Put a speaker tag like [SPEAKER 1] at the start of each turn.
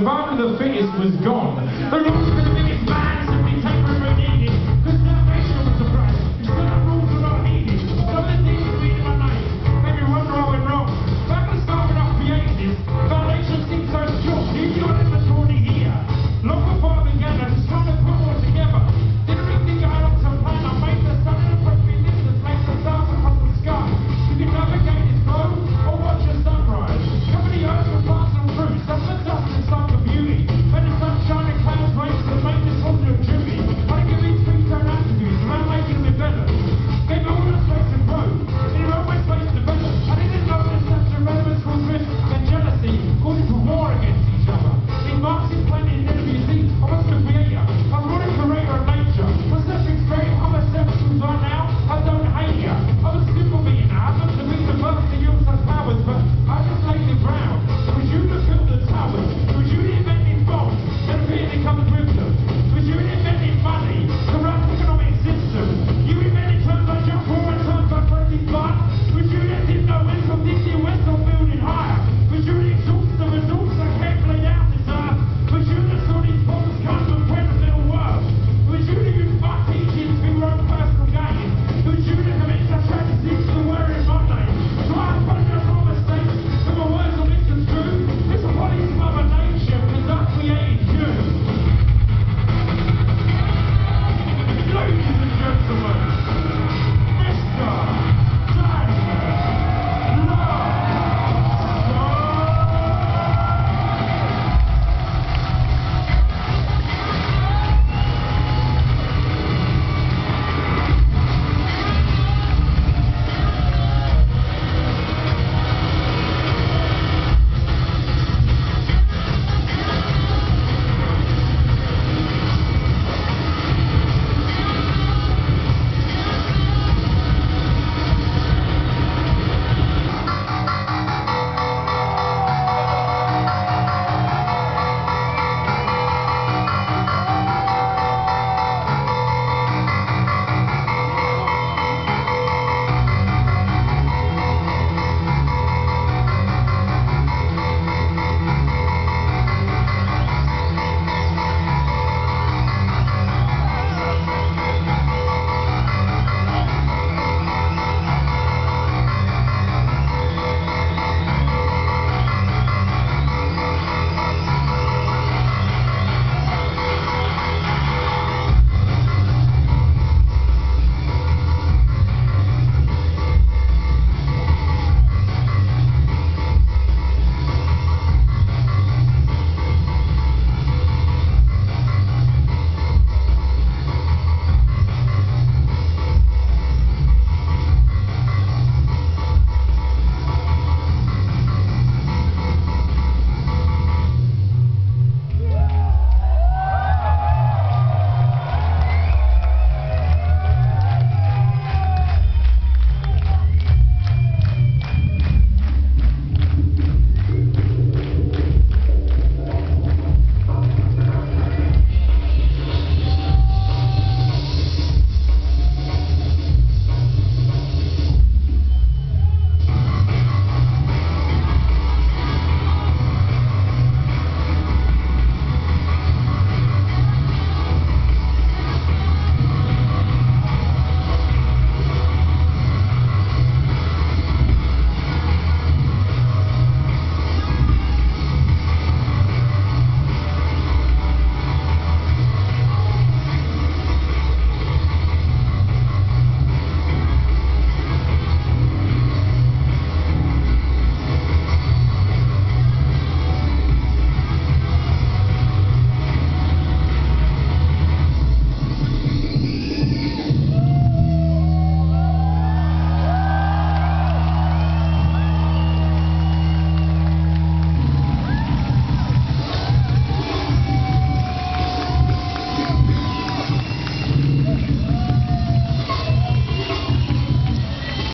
[SPEAKER 1] The survival of the fittest was gone. The